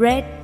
red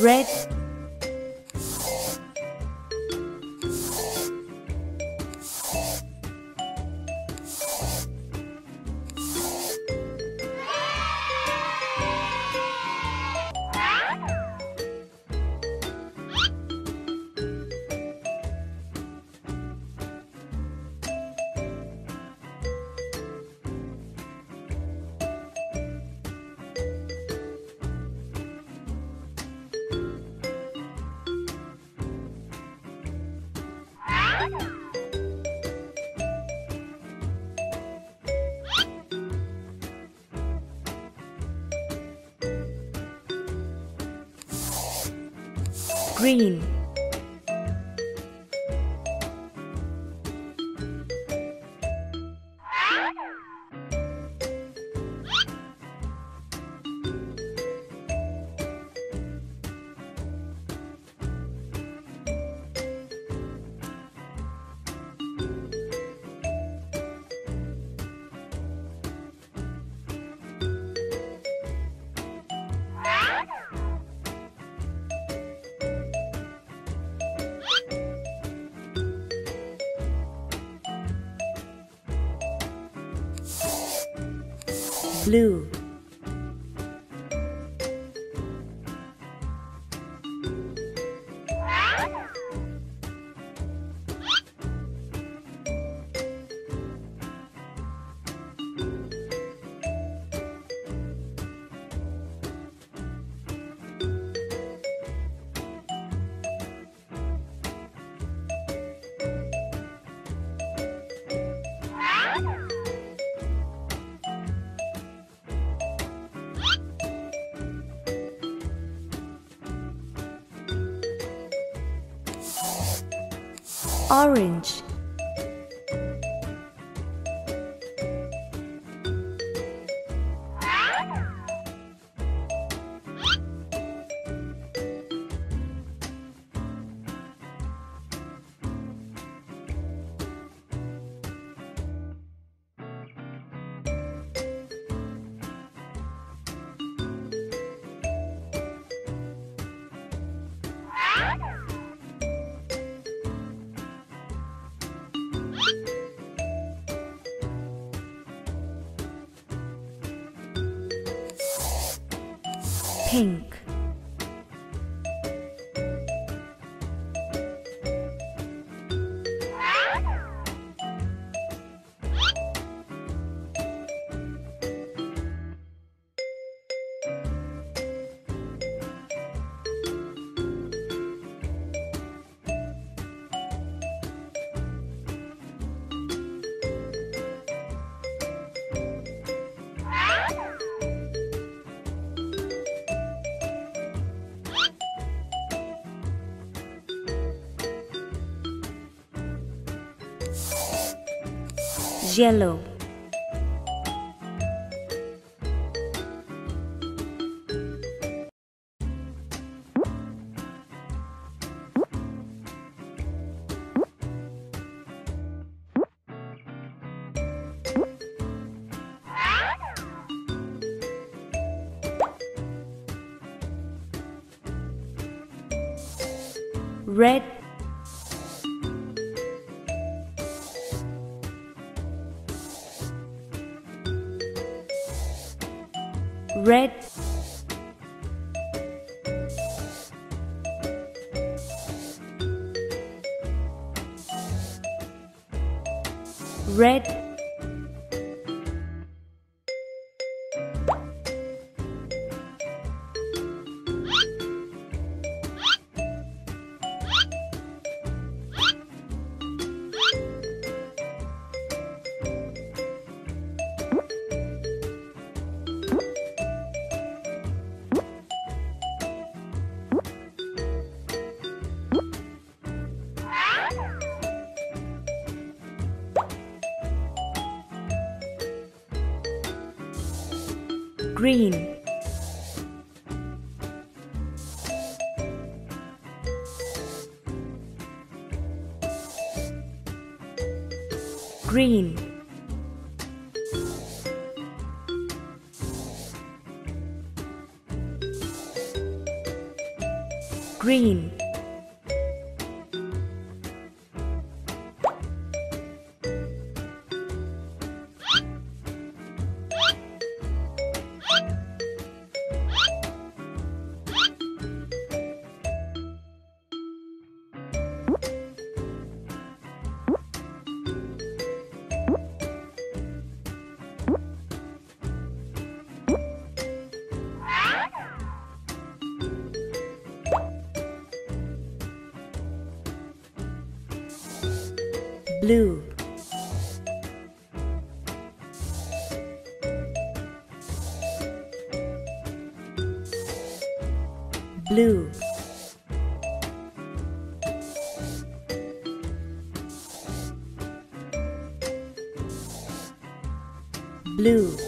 red green blue orange pink yellow red red. Red green. Green. Green blue. Blue. Blue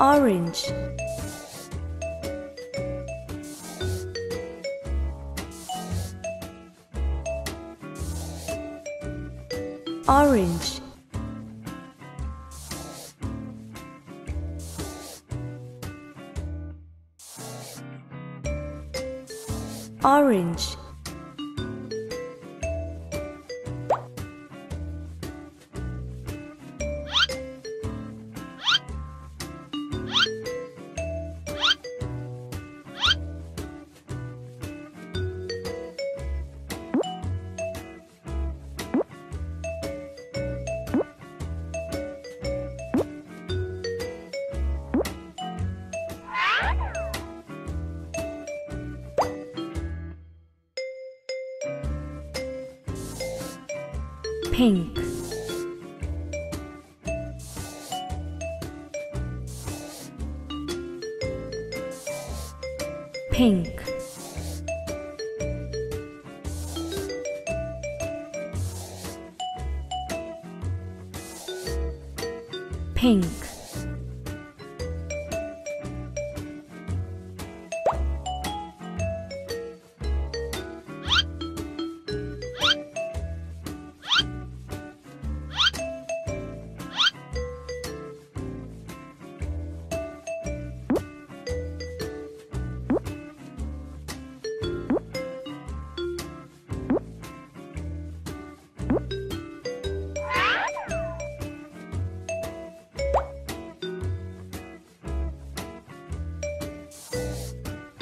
orange. Orange. Orange pink. Pink. Pink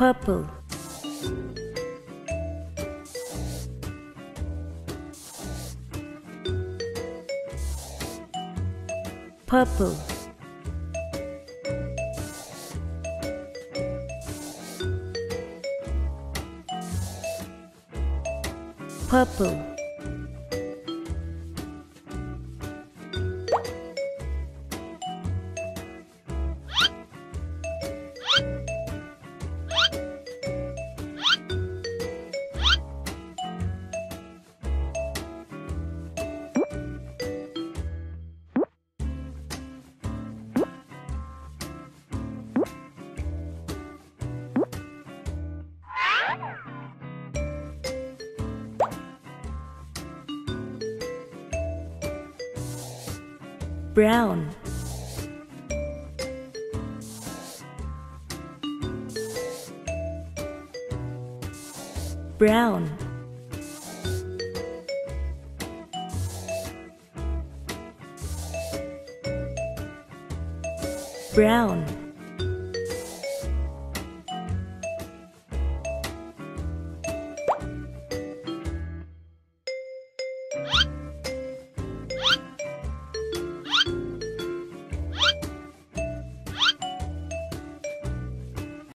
purple. Purple. Purple brown. Brown. Brown